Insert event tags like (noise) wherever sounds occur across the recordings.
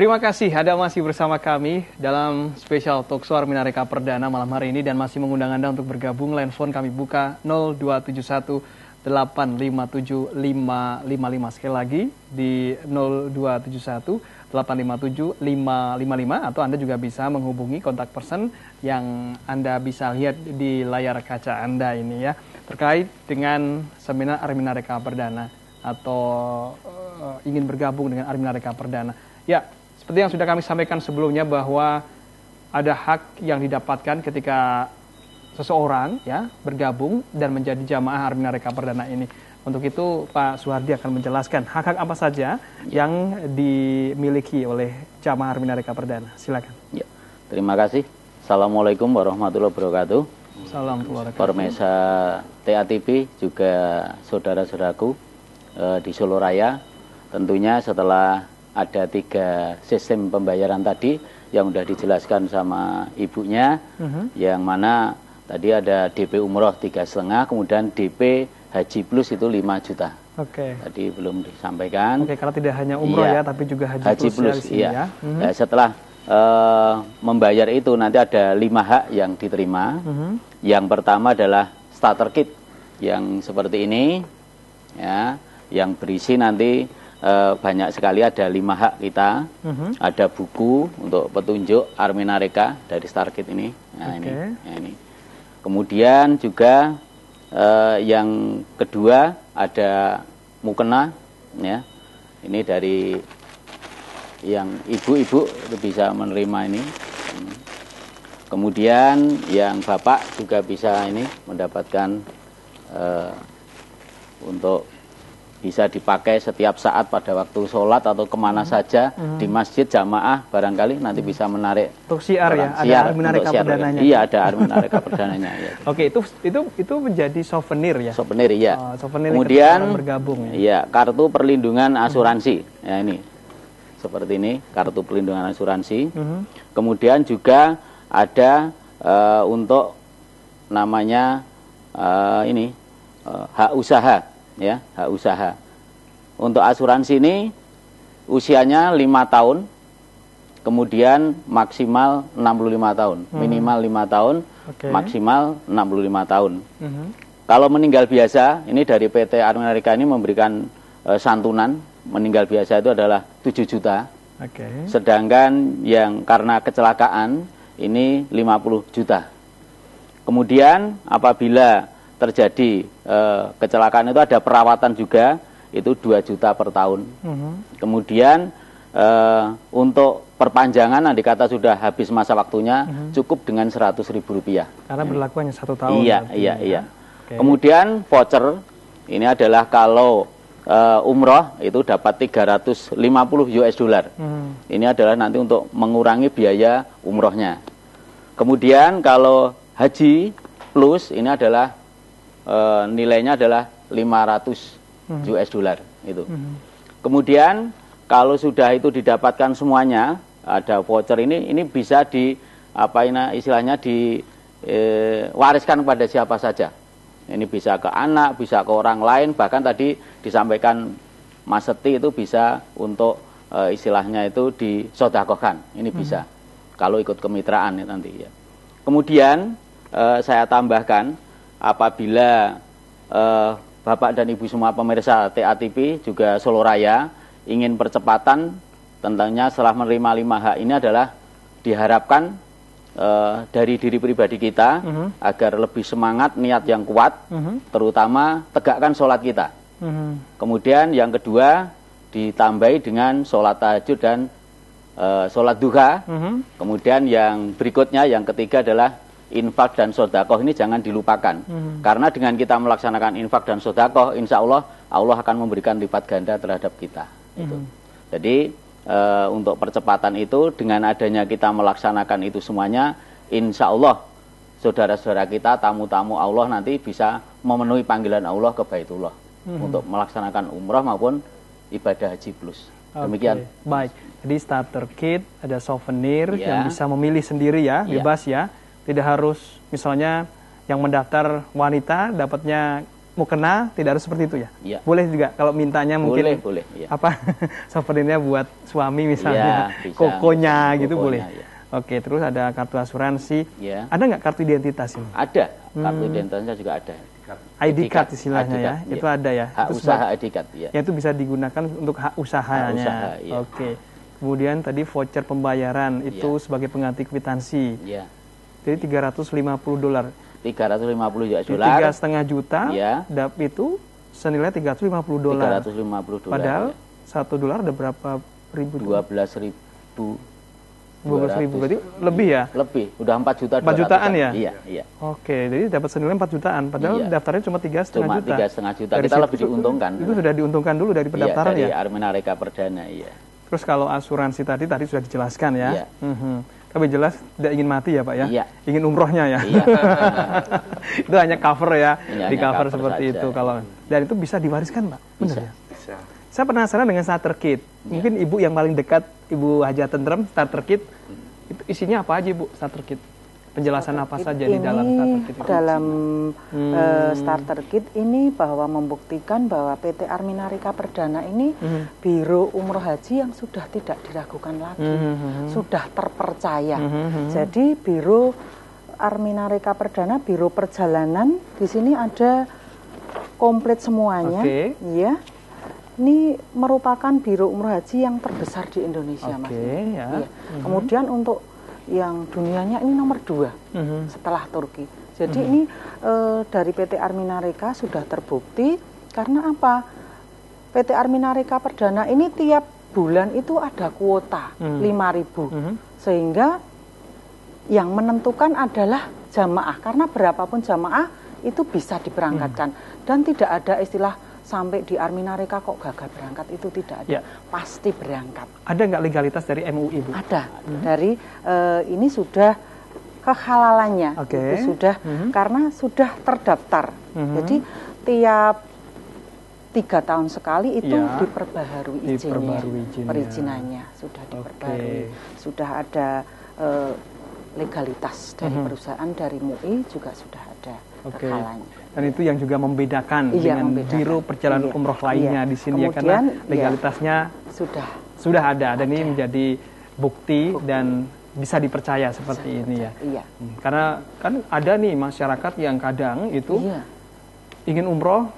Terima kasih Anda masih bersama kami dalam spesial Talkshow Arminareka Perdana malam hari ini dan masih mengundang Anda untuk bergabung. Line phone kami buka 0271 857 555 sekali lagi di 0271 857 555 atau Anda juga bisa menghubungi kontak person yang Anda bisa lihat di layar kaca Anda ini ya terkait dengan seminar Arminareka Perdana atau uh, ingin bergabung dengan Arminareka Perdana. Ya, seperti yang sudah kami sampaikan sebelumnya bahwa ada hak yang didapatkan ketika seseorang ya bergabung dan menjadi jamaah Armina Reka Perdana ini. Untuk itu Pak Suhardi akan menjelaskan hak-hak apa saja yang dimiliki oleh jamaah Armina Reka Perdana. Silakan. Ya. Terima kasih. Assalamualaikum warahmatullahi wabarakatuh. Salam keluarga. Formesa TATP juga saudara-saudaraku eh, di Solo Raya. Tentunya setelah ada tiga sistem pembayaran tadi yang sudah dijelaskan sama ibunya, uh mhm. -huh. yang mana tadi ada DP umroh tiga setengah, kemudian DP haji plus itu 5 juta. Oke. Okay. Tadi belum disampaikan. Oke, okay, karena tidak hanya umroh iya, ya, tapi juga haji, haji plus, plus ya, iya. ya. Uh -huh. nah, setelah uh, membayar itu nanti ada lima hak yang diterima. Uh mhm. -huh. Yang pertama adalah starter kit yang seperti ini, ya, yang berisi nanti e, banyak sekali ada lima hak kita, uh -huh. ada buku untuk petunjuk Armina Reka dari Starkit ini. Nah, okay. ini, ya, ini. Kemudian juga e, yang kedua ada mukena, ya. Ini dari yang ibu-ibu bisa menerima ini. Kemudian yang bapak juga bisa ini mendapatkan uh, untuk bisa dipakai setiap saat pada waktu sholat atau ke mana hmm. saja hmm. di masjid jamaah barangkali nanti bisa menarik untuk siar ya ada menarik perdananya iya ada menarik perdananya ya. (laughs) oke itu itu itu menjadi souvenir ya souvenir ya oh, souvenir kemudian bergabung ya. iya kartu perlindungan asuransi hmm. ya ini seperti ini kartu perlindungan asuransi hmm. kemudian juga ada uh, untuk namanya uh, ini uh, hak usaha ya hak usaha. Untuk asuransi ini usianya lima tahun, kemudian maksimal 65 tahun, hmm. minimal lima tahun, okay. maksimal 65 tahun. Hmm. Kalau meninggal biasa, ini dari PT Amerika ini memberikan e, santunan, meninggal biasa itu adalah 7 juta. Okay. Sedangkan yang karena kecelakaan ini 50 juta. Kemudian apabila terjadi e, kecelakaan itu ada perawatan juga itu 2 juta per tahun. -huh. Kemudian e, untuk perpanjangan nanti kata sudah habis masa waktunya -huh. cukup dengan 100 ribu rupiah. Karena berlaku hanya satu tahun. Iya iya ya. iya. Okay. Kemudian voucher ini adalah kalau e, umroh itu dapat 350 US dollar. -huh. Ini adalah nanti untuk mengurangi biaya umrohnya. Kemudian kalau haji plus ini adalah e, nilainya adalah 500 hmm. US dollar itu. Hmm. Kemudian kalau sudah itu didapatkan semuanya ada voucher ini ini bisa di apa ini istilahnya diwariskan e, kepada siapa saja. Ini bisa ke anak, bisa ke orang lain, bahkan tadi disampaikan Mas Seti itu bisa untuk e, istilahnya itu disodakohkan. Ini bisa hmm. kalau ikut kemitraan ya, nanti ya. Kemudian e, saya tambahkan apabila eh, Bapak dan Ibu semua pemirsa TATP juga Solo Raya ingin percepatan tentangnya setelah menerima lima hak ini adalah diharapkan eh, dari diri pribadi kita uh mhm. -huh. agar lebih semangat niat yang kuat uh mhm. -huh. terutama tegakkan sholat kita uh mhm. -huh. kemudian yang kedua ditambahi dengan sholat tahajud dan uh, sholat duha uh -huh. kemudian yang berikutnya yang ketiga adalah infak dan sodakoh ini jangan dilupakan. Hmm. Karena dengan kita melaksanakan infak dan sodakoh, insya Allah Allah akan memberikan lipat ganda terhadap kita. Hmm. Itu. Jadi e, untuk percepatan itu dengan adanya kita melaksanakan itu semuanya, insya Allah saudara-saudara kita, tamu-tamu Allah nanti bisa memenuhi panggilan Allah ke Baitullah hmm. untuk melaksanakan umrah maupun ibadah haji plus. Demikian. Okay. Baik. Jadi starter kit, ada souvenir yeah. yang bisa memilih sendiri ya, yeah. bebas ya. Tidak harus misalnya yang mendaftar wanita dapatnya mukena, tidak harus seperti itu ya. Yeah. Boleh juga kalau mintanya mungkin boleh, boleh, ya. apa (laughs) souvenirnya buat suami misalnya, (laughs) bisa, kokonya bisa, gitu kokonya, boleh. Ya. Oke, terus ada kartu asuransi. Ya. Ada nggak kartu identitas ini? Ada, kartu hmm. identitasnya juga ada. ID card istilahnya ID ya, ya. itu ada ya. Hak itu usaha ID card ya. ya. Itu bisa digunakan untuk hak usahanya. Hak usaha, ya. Oke. Kemudian tadi voucher pembayaran itu ya. sebagai pengganti kwitansi. Ya. Jadi 350 dolar. 350 US dolar. Tiga setengah juta. Ya. Dap itu senilai 350 dolar. 350 dolar. Padahal ya. satu ya. dolar ada berapa ribu? 12 ribu 12 ribu berarti lebih ya? Lebih, udah 4 juta. 4 jutaan ya? Iya, iya. Oke, jadi dapat senilai 4 jutaan, padahal iya. daftarnya cuma tiga setengah juta. Cuma tiga setengah juta, dari kita lebih diuntungkan. Itu, itu sudah diuntungkan dulu dari pendaftaran iya, dari ya? dari Reka Perdana, iya. Terus kalau asuransi tadi, tadi sudah dijelaskan ya? Iya. Mm -hmm. Tapi jelas tidak ingin mati ya Pak ya? Iya. Ingin umrohnya ya? Iya. (laughs) itu hanya cover ya, iya, di cover, cover seperti saja. itu. kalau Dan itu bisa diwariskan Pak? Benar bisa. ya? Bisa. Saya penasaran dengan starter kit. Ya. Mungkin ibu yang paling dekat, Ibu Haja Tentrem, starter kit. Itu isinya apa aja Bu starter kit? Penjelasan starter apa saja di dalam starter kit itu? Dalam hmm. uh, starter kit ini bahwa membuktikan bahwa PT Arminarika Perdana ini hmm. biro umroh haji yang sudah tidak diragukan lagi, hmm. hmm, hmm. sudah terpercaya. Hmm, hmm. Jadi biro Arminarika Perdana, biro perjalanan di sini ada komplit semuanya, okay. ya ini merupakan biro umroh haji yang terbesar di Indonesia, okay, Mas. Ya. ya. Mm-hmm. Kemudian untuk yang dunianya ini nomor dua mm-hmm. setelah Turki. Jadi mm-hmm. ini e, dari PT Arminareka sudah terbukti karena apa? PT Arminareka Perdana ini tiap bulan itu ada kuota mm-hmm. 5.000 mm-hmm. sehingga yang menentukan adalah jamaah karena berapapun jamaah itu bisa diberangkatkan mm-hmm. dan tidak ada istilah sampai di Arminareka kok gagal berangkat itu tidak ada. Ya. Pasti berangkat. Ada nggak legalitas dari MUI, Bu? Ada. Hmm. Dari uh, ini sudah kehalalannya. Okay. Itu sudah hmm. karena sudah terdaftar. Hmm. Jadi tiap tiga tahun sekali itu ya. diperbaharui izinnya, izinnya. perizinannya sudah diperbarui, okay. sudah ada uh, legalitas dari hmm. perusahaan dari MUI juga sudah ada okay. Dan itu yang juga membedakan iya, dengan membedakan. biro perjalanan iya, umroh lainnya iya. di sini ya karena iya. legalitasnya iya, sudah sudah ada dan ini menjadi bukti, bukti dan bisa dipercaya seperti bisa ini ya. Iya. Hmm, karena kan ada nih masyarakat yang kadang itu iya. ingin umroh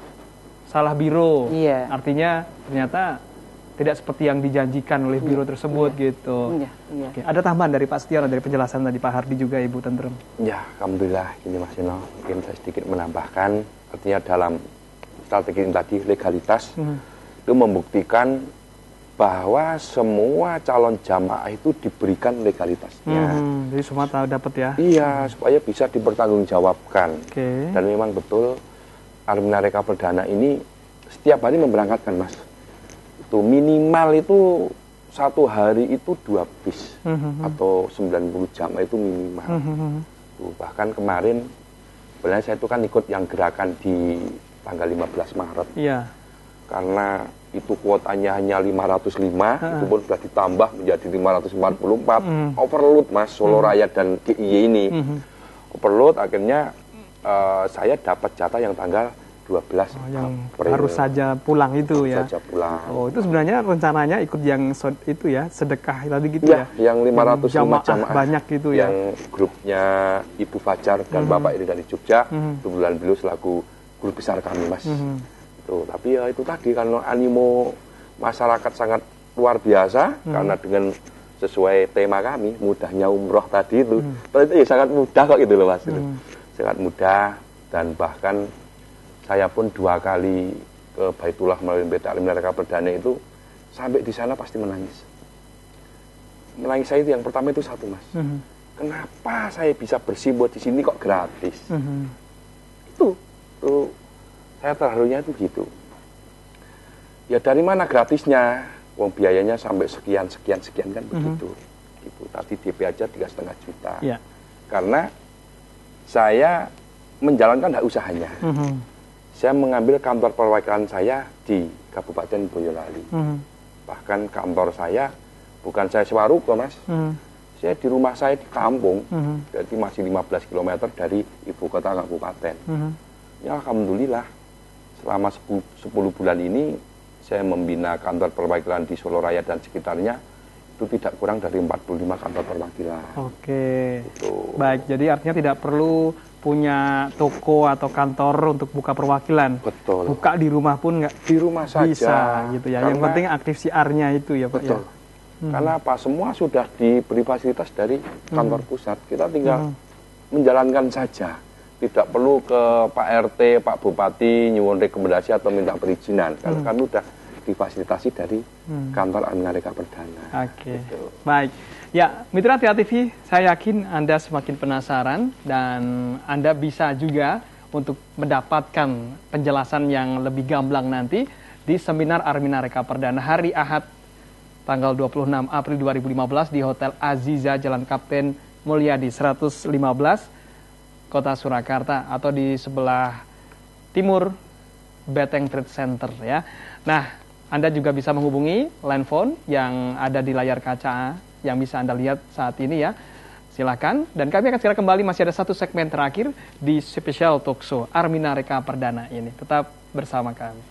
salah biro. Iya. Artinya ternyata tidak seperti yang dijanjikan oleh iya, biro tersebut iya, gitu. Iya, iya. Oke, ada tambahan dari Pak Setiono dari penjelasan tadi Pak Hardi juga Ibu Tentrem. Ya, alhamdulillah ini Mas Ino mungkin saya sedikit menambahkan artinya dalam strategi ini tadi legalitas hmm. itu membuktikan bahwa semua calon jamaah itu diberikan legalitasnya. Hmm, jadi semua tahu dapat ya? Iya, supaya bisa dipertanggungjawabkan. Okay. Dan memang betul Armina Reka Perdana ini setiap hari memberangkatkan, Mas itu minimal itu satu hari itu dua bis mm -hmm. atau 90 jam itu minimal. Mm -hmm. Tuh, bahkan kemarin sebenarnya saya itu kan ikut yang gerakan di tanggal 15 Maret. Iya. Karena itu kuotanya hanya 505, uh -huh. itu pun sudah ditambah menjadi 544. Mm. Overload Mas Solo mm. Raya dan DIY ini. Mm -hmm. Overload akhirnya uh, saya dapat jatah yang tanggal 12 oh, yang April. harus saja pulang itu harus ya. saja pulang. Oh, itu sebenarnya rencananya ikut yang itu ya, sedekah tadi gitu ya. ya? yang 500 yang jamaah, jamaah banyak gitu ya. Yang grupnya Ibu Fajar dan hmm. Bapak ini dari Jogja, hmm. bulan beliau selaku guru besar kami, Mas. Hmm. Itu, tapi ya itu tadi karena animo masyarakat sangat luar biasa hmm. karena dengan sesuai tema kami mudahnya umroh tadi itu, hmm. itu ya sangat mudah kok gitu loh Mas. Hmm. Sangat mudah dan bahkan saya pun dua kali ke Baitullah melalui PT Alim Neraka Perdana itu sampai di sana pasti menangis. Menangis saya itu yang pertama itu satu mas. Mm -hmm. Kenapa saya bisa bersih buat di sini kok gratis? Mm -hmm. Itu, itu saya terharunya itu gitu. Ya dari mana gratisnya? Uang biayanya sampai sekian sekian sekian kan mm -hmm. begitu. Gitu. Tadi DP aja tiga setengah juta. Yeah. Karena saya menjalankan hak usahanya. Mm -hmm saya mengambil kantor perwakilan saya di Kabupaten Boyolali. Hmm. Bahkan kantor saya bukan saya sewa ruko mas, Hmm. saya di rumah saya di kampung, Hmm. jadi masih 15 km dari ibu kota kabupaten. Hmm. Ya alhamdulillah selama 10, 10 bulan ini saya membina kantor perwakilan di Solo Raya dan sekitarnya itu tidak kurang dari 45 kantor perwakilan. Oke. Gitu. Baik, jadi artinya tidak perlu punya toko atau kantor untuk buka perwakilan. Betul. Buka di rumah pun nggak Di rumah saja. bisa gitu ya. Yang Karena- penting aktif siarnya itu ya Pak ya. Betul. Karena apa? Semua sudah diberi fasilitas dari kantor pusat. Kita tinggal menjalankan saja. Tidak perlu ke Pak RT, Pak Bupati nyuwun rekomendasi atau minta perizinan. Karena kan udah difasilitasi dari kantor Aminarika Perdana. Oke. Gitu. Baik. Ya, Mitra Tia TV, saya yakin Anda semakin penasaran dan Anda bisa juga untuk mendapatkan penjelasan yang lebih gamblang nanti di seminar Arminareka Perdana hari Ahad tanggal 26 April 2015 di Hotel Aziza Jalan Kapten Mulyadi 115 Kota Surakarta atau di sebelah timur Beteng Trade Center ya. Nah, Anda juga bisa menghubungi line phone yang ada di layar kaca yang bisa Anda lihat saat ini ya. Silakan dan kami akan segera kembali masih ada satu segmen terakhir di Special Talk Show Armina Reka Perdana ini. Tetap bersama kami.